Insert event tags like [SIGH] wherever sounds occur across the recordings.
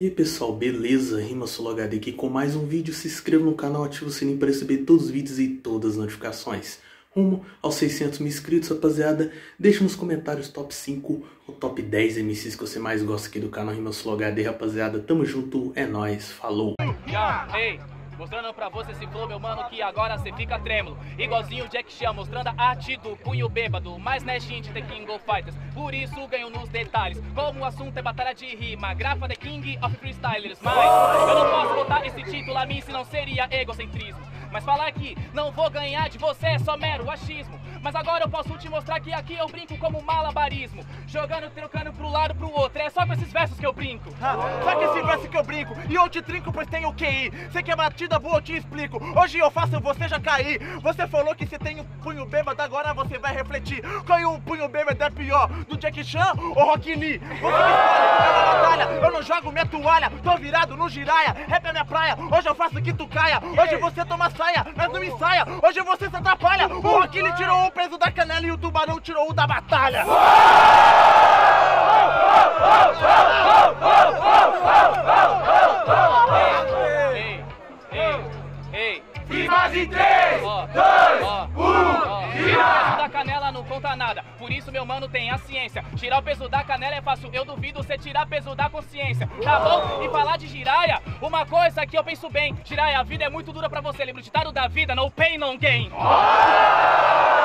E aí pessoal, beleza? Rima HD aqui com mais um vídeo. Se inscreva no canal, ative o sininho para receber todos os vídeos e todas as notificações. Rumo aos 600 mil inscritos, rapaziada. Deixa nos comentários top 5 ou top 10 MCs que você mais gosta aqui do canal Rima HD, rapaziada. Tamo junto, é nóis, falou! Yeah, hey. Mostrando pra você esse flow, meu mano, que agora cê fica trêmulo Igualzinho o Jack Chan, mostrando a arte do punho bêbado Mais Nash de The King of Fighters, por isso ganho nos detalhes Como o assunto é batalha de rima, grafa The King of Freestylers Mas eu não posso botar esse título a mim, se não seria egocentrismo mas falar que não vou ganhar de você é só mero achismo. Mas agora eu posso te mostrar que aqui eu brinco como malabarismo. Jogando, trocando pro lado, pro outro. É só com esses versos que eu brinco. Só que esse verso que eu brinco. E eu te trinco, pois tenho QI. Você que é batida boa, eu te explico. Hoje eu faço você já cair. Você falou que você tem um punho bêbado, agora você vai refletir. Qual é o punho bêbado é pior? Do Jack Chan ou Rock Lee? Você me escolhe, é batalha. Eu não jogo minha toalha. Tô virado no giraia. Rap é minha praia. Hoje eu faço que tu caia. Hoje você toma saia, mas não ensaia. Hoje você se atrapalha. O Rock Lee tirou o peso da canela e o tubarão tirou o da batalha. Ei, Rimas em 3, Ó, 2, ó, 1, ó. Tirar o peso gira! da canela não conta nada, por isso meu mano tem a ciência. Tirar o peso da canela é fácil, eu duvido você tirar peso da consciência. Tá bom? E falar de giraia, uma coisa que eu penso bem: giraia, a vida é muito dura pra você. Lembra o ditado da vida: no pain, no gain. Uma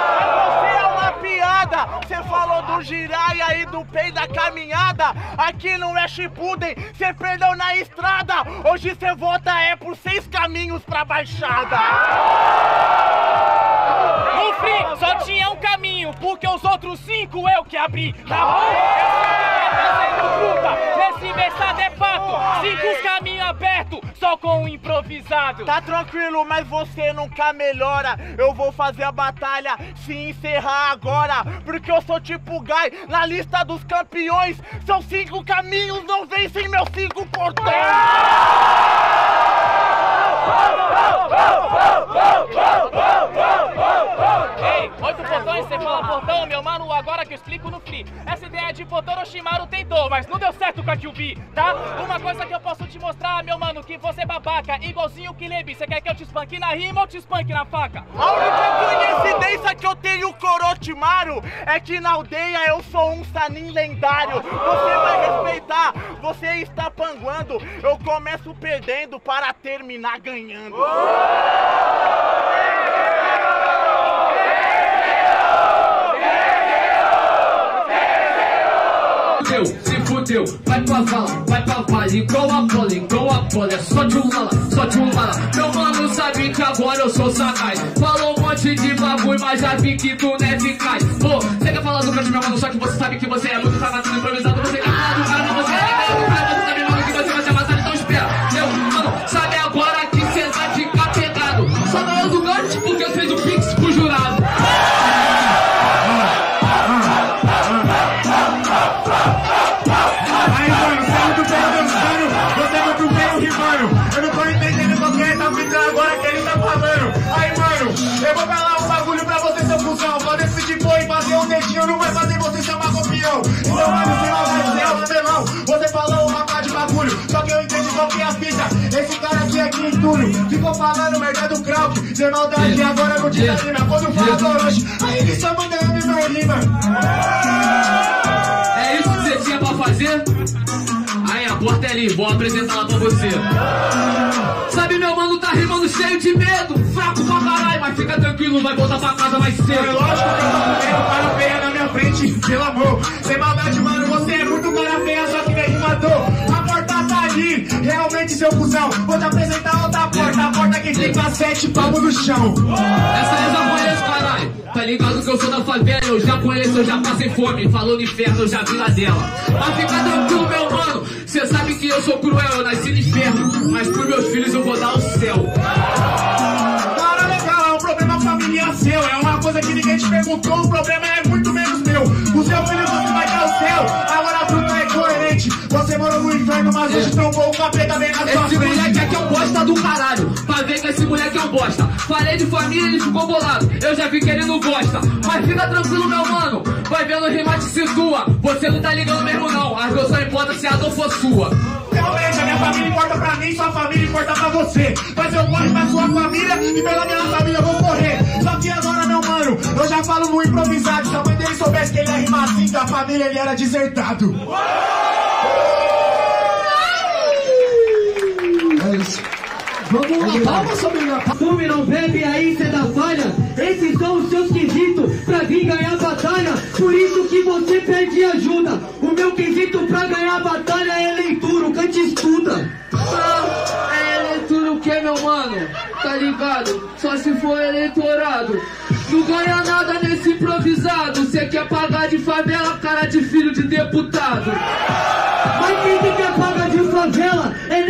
piada! Você falou do giraia e do pei da caminhada! Aqui não é Chipuden, você perdeu na estrada! Hoje você vota é por seis caminhos pra baixada! No free só tinha um caminho, porque os outros cinco eu que abri. Tá bom? Fazendo fruta, Nesse versado é fato. Cinco caminhos abertos, só com o improvisado. Tá tranquilo, mas você nunca melhora. Eu vou fazer a batalha se encerrar agora. Porque eu sou tipo Guy na lista dos campeões. São cinco caminhos, não vencem meus cinco portões. Ei, oito portões, você fala portão, meu mano, agora que eu explico no free. Essa ideia de portão Orochimaru tentou, mas não deu certo com a QB, tá? Uma coisa que eu posso te mostrar, meu mano, que você é babaca, igualzinho o Kilebi. Você quer que eu te espanque na rima ou te espanque na faca? A única coincidência que eu tenho com Orochimaru é que na aldeia eu sou um Sanin lendário. Você vai respeitar, você está panguando. Eu começo perdendo para terminar ganhando. Fudeu, se fudeu, vai pra vala, vai pra vala, igual a bola, igual a bola, é só de um mala, só de um mala. Meu mano sabe que agora eu sou sagaz, falou um monte de bagulho, mas já vi que tu não é eficaz. Pô, você quer falar do meu mano, só que você sabe que você é muito travado, improvisado, você quer falar do tipo e fazer um dedinho não vai fazer você chamar campeão. Então, mano, você não vai ser o apelão. Você falou uma pá de bagulho, só que eu entendi qual que é a fita. Esse cara aqui é túnel, ficou falando merda do Krauk. Sem maldade, agora não te anima. Quando fala do Orochi, aí ele só manda eu me não rima. É isso que você tinha pra fazer? É ali, vou apresentar lá pra você. Sabe, meu mano tá rimando cheio de medo, fraco pra caralho, mas fica tranquilo, vai voltar pra casa mais É cedo. lógico que eu tô cara feia na minha frente, pelo amor. Sem maldade, mano, você é muito cara feia, só que nem matou. Realmente, seu cuzão. Vou te apresentar outra porta, a porta que fica sete palmos no chão. Essa eu já conheço, caralho. Tá ligado que eu sou da favela, eu já conheço, eu já passei fome. Falou no inferno, eu já vi lá dela. Mas fica tranquilo, meu mano, cê sabe que eu sou cruel, eu nasci no inferno. Mas pros meus filhos eu vou dar o céu. Cara, legal, é um problema familiar seu. É uma coisa que ninguém te perguntou, o problema é muito menos meu. O seu filho você vai dar o céu, agora é coerente. Você morou no inferno, mas hoje trombou o capeta bem na sua Esse moleque aqui é um bosta do caralho. Pra ver que esse moleque é um bosta. Falei de família, ele ficou bolado. Eu já vi que ele não gosta. Mas fica tranquilo, meu mano. Vai vendo rima te situa. Você não tá ligando mesmo, não. As duas só importa se a dor for sua. Realmente, a minha importa pra você. Mas eu morro pra sua família e pela minha família eu vou correr. Só que agora, meu mano, eu já falo no improvisado. Se a mãe dele soubesse que ele ia rimar assim, da família ele era desertado. É Vamos lá, palmas sobre minha Fume, não bebe, aí cê dá falha. Esses são os seus quesitos pra vir ganhar batalha. Por isso que você pede ajuda. O meu quesito pra ganhar batalha é leitura, o cante estuda. Ah, é leitura o que, meu mano? Tá ligado? Só se for eleitorado. Não ganha nada nesse improvisado. Cê quer pagar de favela, cara de filho de deputado. Mas quem que quer pagar de favela? É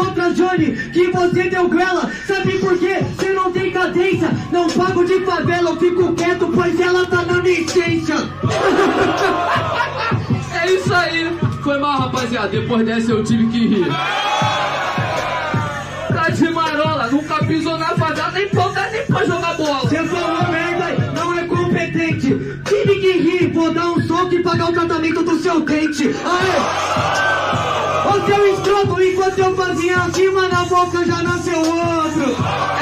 outras, Johnny, que você deu grela. Sabe por quê? Você não tem cadência. Não pago de favela, eu fico quieto, pois ela tá na licença. [LAUGHS] É isso aí. Foi mal, rapaziada. Depois dessa eu tive que rir. Tá de marola, nunca pisou na favela, nem ponta nem pra jogar bola. Você falou merda, não é competente. Tive que rir, vou dar um soco e pagar o tratamento do seu dente. Aê! Ô seu escroto, enquanto eu fazia acima na boca já nasceu outro.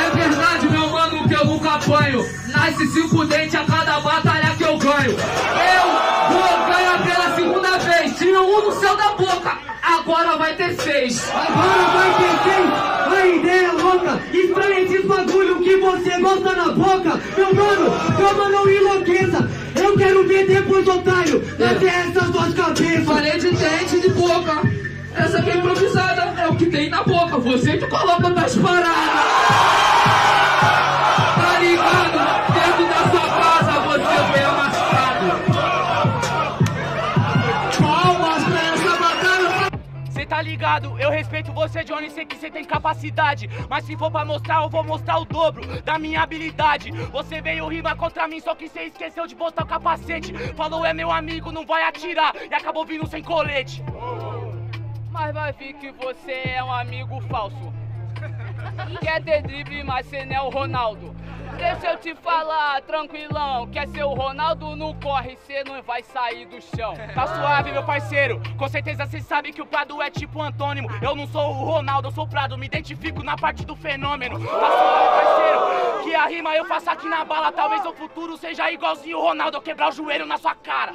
É verdade, meu mano, que eu nunca apanho. Nasce cinco dentes a cada batalha que eu ganho. Eu vou ganhar pela segunda vez. Tira um no céu da boca. Agora vai ter seis. Agora vai ter quem? A ideia é louca. Estranha esses bagulho que você gosta na boca. Meu mano, calma, não enlouqueça. Eu quero ver depois, otário, até essas duas cabeças. Falei de dente de boca. Essa aqui é improvisada, é o que tem na boca. Você que coloca nas paradas. Tá ligado? Dentro da sua casa você vem amassado. Palmas pra essa batalha. Cê tá ligado? Eu respeito você, Johnny, sei que você tem capacidade. Mas se for pra mostrar, eu vou mostrar o dobro da minha habilidade. Você veio rimar contra mim, só que cê esqueceu de botar o capacete. Falou é meu amigo, não vai atirar. E acabou vindo sem colete. Mas vai vir que você é um amigo falso. [LAUGHS] Quer ter drible, mas cê não é o Ronaldo. Deixa eu te falar, tranquilão. Quer ser o Ronaldo no corre, cê não vai sair do chão. Tá suave, meu parceiro. Com certeza cê sabe que o Prado é tipo antônimo. Eu não sou o Ronaldo, eu sou o Prado. Me identifico na parte do fenômeno. Tá suave, parceiro. Que a rima eu faço aqui na bala. Talvez no futuro seja igualzinho o Ronaldo. Eu quebrar o joelho na sua cara.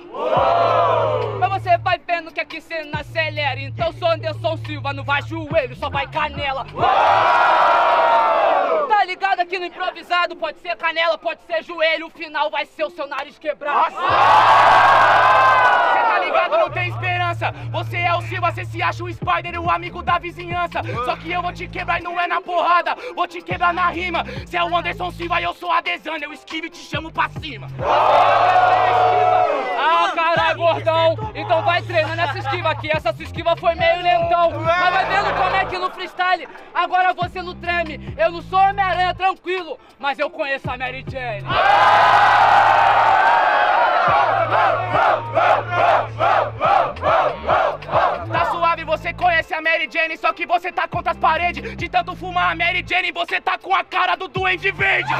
Mas você vai vendo que aqui cê não acelera. Então sou Anderson Silva, não vai joelho, só vai canela. Tá ligado aqui no improvisado? Pode ser canela, pode ser joelho, o final vai ser o seu nariz quebrado. Tá ligado? Não tem esperança. Você é o Silva, você se acha o Spider, o amigo da vizinhança. Só que eu vou te quebrar e não é na porrada, vou te quebrar na rima. Cê é o Anderson Silva e eu sou a Desana, eu esquivo e te chamo pra cima. Ah, caralho, gordão. Então vai treinando essa esquiva aqui. Essa sua esquiva foi meio lentão. Mas vai vendo como é que no freestyle agora você não treme. Eu não sou Homem-Aranha tranquilo, mas eu conheço a Mary Jane. Tá Mary Jane, só que você tá contra as paredes. De tanto fumar a Mary Jane, você tá com a cara do Duende Verde.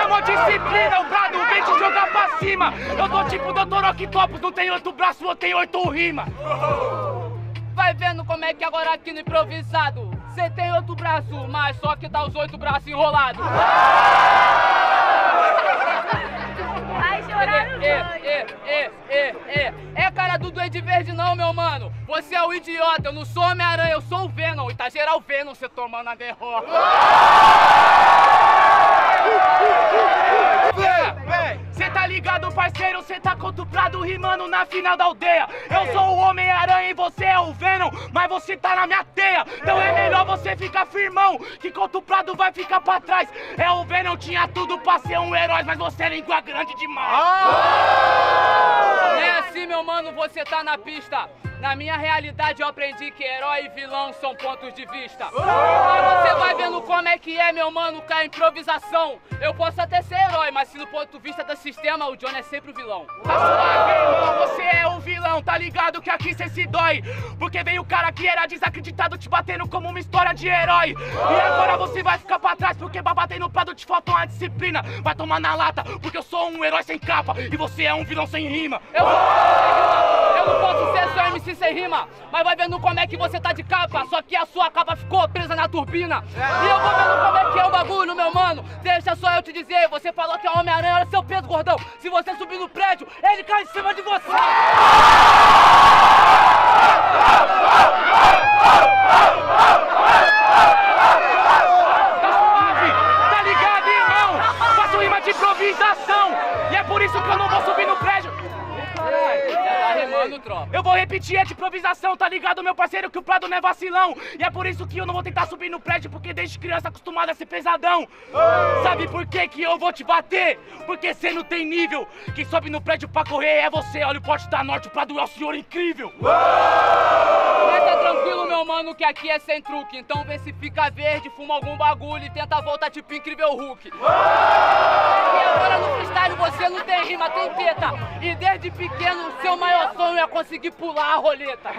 É uma disciplina, o Prado vem te jogar pra cima. Eu tô tipo Dr. Octopus, não tem oito braços, eu tenho oito rimas. Vai vendo como é que agora aqui no improvisado Cê tem outro braço, mas só que tá os oito braços enrolados é, é, é, é, é. É cara do Duende Verde não, meu mano. Você é o idiota, eu não sou Homem-Aranha, eu sou o Venom. E tá geral Venom você tomando a derrota. Cê tá ligado, parceiro? Cê tá contra o Prado rimando na final da aldeia. Eu sou o Homem-Aranha e você é o Venom, mas você tá na minha teia. Então é melhor você ficar firmão, que contra o Prado vai ficar pra trás. É o Venom, tinha tudo pra ser um herói, mas você é língua grande demais. É assim, meu mano, você tá na pista. Na minha realidade eu aprendi que herói e vilão são pontos de vista. Aí você vai vendo como é que é, meu mano, com a improvisação. Eu posso até ser herói, mas se no ponto de vista do sistema, o John é sempre o vilão. Tá suave, irmão, você é o vilão, tá ligado que aqui cê se dói. Porque veio o cara que era desacreditado te batendo como uma história de herói. E agora você vai ficar pra trás, porque pra bater no prado te falta uma disciplina. Vai tomar na lata, porque eu sou um herói sem capa e você é um vilão sem rima. Eu sou um vilão Eu não posso ser seu MC sem rima, mas vai vendo como é que você tá de capa. Só que a sua capa ficou presa na turbina. E eu vou vendo como é que é o bagulho, meu mano. Deixa só eu te dizer, você falou que é Homem-Aranha, olha seu peso, gordão. Se você subir no prédio, ele cai em cima de você. Tropa. Eu vou repetir, é de improvisação, tá ligado, meu parceiro, que o Prado não é vacilão. E é por isso que eu não vou tentar subir no prédio, porque desde criança acostumado a ser pesadão. Sabe por que que eu vou te bater? Porque cê não tem nível. Quem sobe no prédio pra correr é você. Olha o porte da norte, o Prado é o senhor incrível. Mas tá tranquilo, meu mano, que aqui é sem truque. Então vê se fica verde, fuma algum bagulho e tenta voltar tipo incrível Hulk. E rima, tem teta. E desde pequeno, seu maior sonho é conseguir pular a roleta.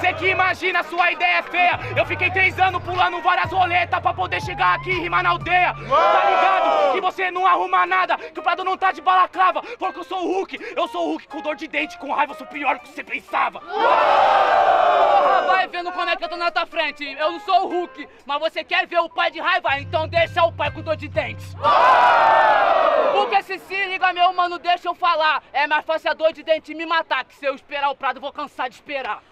Cê que imagina, sua ideia é feia. Eu fiquei três anos pulando várias roletas pra poder chegar aqui e rimar na aldeia. Tá ligado? Que você não arruma nada, que o Prado não tá de balaclava. Porque eu sou o Hulk, eu sou o Hulk com dor de dente, com raiva, eu sou pior do que você pensava. Porra, vai vendo como é que eu tô na tua frente. Eu não sou o Hulk, mas você quer ver o pai de raiva? Então deixa o pai com dor de dentes. Porque se se liga, meu mano, deixa eu falar. É mais fácil a dor de dente me matar, que se eu esperar o Prado, vou cansar de esperar.